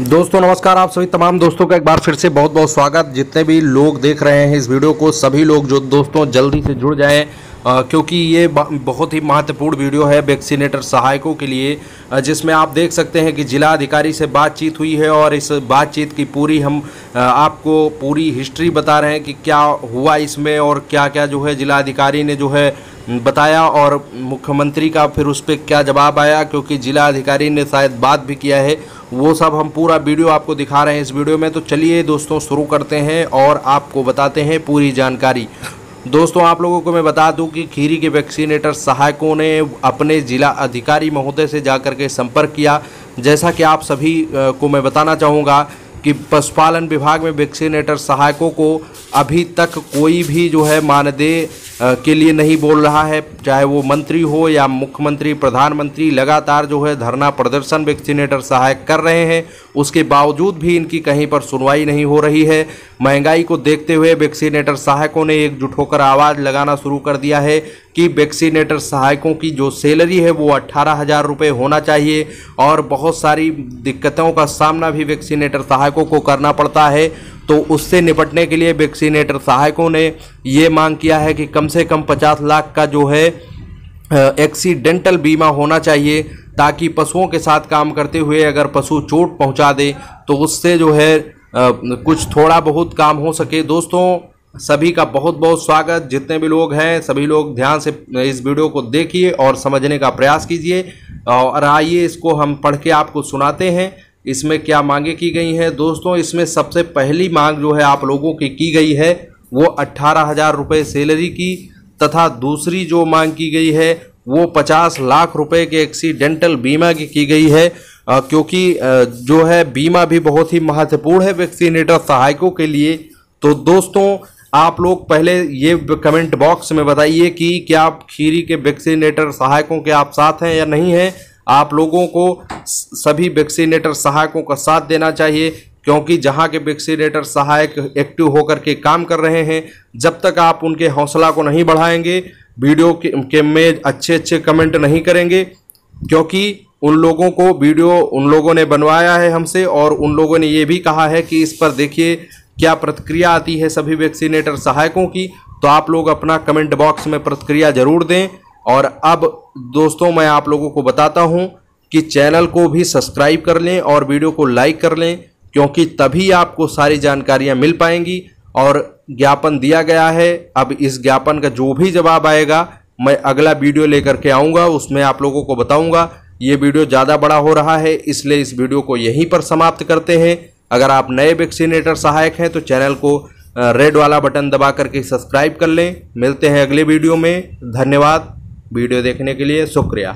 दोस्तों नमस्कार आप सभी तमाम दोस्तों का एक बार फिर से बहुत बहुत स्वागत। जितने भी लोग देख रहे हैं इस वीडियो को सभी लोग जो दोस्तों जल्दी से जुड़ जाएँ अ, क्योंकि ये बहुत ही महत्वपूर्ण वीडियो है वैक्सीनेटर सहायकों के लिए जिसमें आप देख सकते हैं कि जिला अधिकारी से बातचीत हुई है और इस बातचीत की पूरी हम आपको पूरी हिस्ट्री बता रहे हैं कि क्या हुआ इसमें और क्या क्या जो है जिला अधिकारी ने जो है बताया और मुख्यमंत्री का फिर उस पर क्या जवाब आया, क्योंकि जिला अधिकारी ने शायद बात भी किया है। वो सब हम पूरा वीडियो आपको दिखा रहे हैं इस वीडियो में तो चलिए दोस्तों शुरू करते हैं और आपको बताते हैं पूरी जानकारी। दोस्तों, आप लोगों को मैं बता दूँ कि खीरी के वैक्सीनेटर सहायकों ने अपने जिला अधिकारी महोदय से जाकर के संपर्क किया। जैसा कि आप सभी को मैं बताना चाहूँगा कि पशुपालन विभाग में वैक्सीनेटर सहायकों को अभी तक कोई भी जो है मानदेय के लिए नहीं बोल रहा है, चाहे वो मंत्री हो या मुख्यमंत्री, प्रधानमंत्री, लगातार जो है धरना प्रदर्शन वैक्सीनेटर सहायक कर रहे हैं, उसके बावजूद भी इनकी कहीं पर सुनवाई नहीं हो रही है। महँगाई को देखते हुए वैक्सीनेटर सहायकों ने एकजुट होकर आवाज़ लगाना शुरू कर दिया है कि वैक्सीनेटर सहायकों की जो सैलरी है वो अट्ठारह हज़ार रुपये होना चाहिए और बहुत सारी दिक्कतों का सामना भी वैक्सीनेटर सहायकों को करना पड़ता है। तो उससे निपटने के लिए वैक्सीनेटर सहायकों ने ये मांग किया है कि कम से कम पचास लाख का जो है एक्सीडेंटल बीमा होना चाहिए ताकि पशुओं के साथ काम करते हुए अगर पशु चोट पहुँचा दे तो उससे जो है अ, कुछ थोड़ा बहुत काम हो सके। दोस्तों सभी का बहुत बहुत स्वागत। जितने भी लोग हैं सभी लोग ध्यान से इस वीडियो को देखिए और समझने का प्रयास कीजिए। और आइए इसको हम पढ़ के आपको सुनाते हैं। इसमें क्या मांगे की गई हैं? दोस्तों इसमें सबसे पहली मांग जो है आप लोगों की की गई है वो अट्ठारह हज़ार रुपये सैलरी की तथा दूसरी जो मांग की गई है वो पचास लाख रुपए के एक्सीडेंटल बीमा की की गई है। अ, क्योंकि अ, जो है बीमा भी बहुत ही महत्वपूर्ण है वैक्सीनेटर सहायकों के लिए। तो दोस्तों आप लोग पहले ये कमेंट बॉक्स में बताइए कि क्या आप खीरी के वैक्सीनेटर सहायकों के आप साथ हैं या नहीं हैं? आप लोगों को सभी वैक्सीनेटर सहायकों का साथ देना चाहिए क्योंकि जहाँ के वैक्सीनेटर सहायक एक्टिव होकर के काम कर रहे हैं जब तक आप उनके हौसला को नहीं बढ़ाएँगे वीडियो के, के में अच्छे अच्छे कमेंट नहीं करेंगे क्योंकि उन लोगों को वीडियो उन लोगों ने बनवाया है हमसे और उन लोगों ने ये भी कहा है कि इस पर देखिए क्या प्रतिक्रिया आती है सभी वैक्सीनेटर सहायकों की तो आप लोग अपना कमेंट बॉक्स में प्रतिक्रिया ज़रूर दें। और अब दोस्तों, मैं आप लोगों को बताता हूँ कि चैनल को भी सब्सक्राइब कर लें और वीडियो को लाइक कर लें, क्योंकि तभी आपको सारी जानकारियाँ मिल पाएँगी और ज्ञापन दिया गया है। अब इस ज्ञापन का जो भी जवाब आएगा, मैं अगला वीडियो लेकर के आऊँगा, उसमें आप लोगों को बताऊँगा। ये वीडियो ज़्यादा बड़ा हो रहा है, इसलिए इस वीडियो को यहीं पर समाप्त करते हैं। अगर आप नए वैक्सीनेटर सहायक हैं तो चैनल को रेड वाला बटन दबा करके सब्सक्राइब कर लें। मिलते हैं अगले वीडियो में। धन्यवाद। वीडियो देखने के लिए शुक्रिया।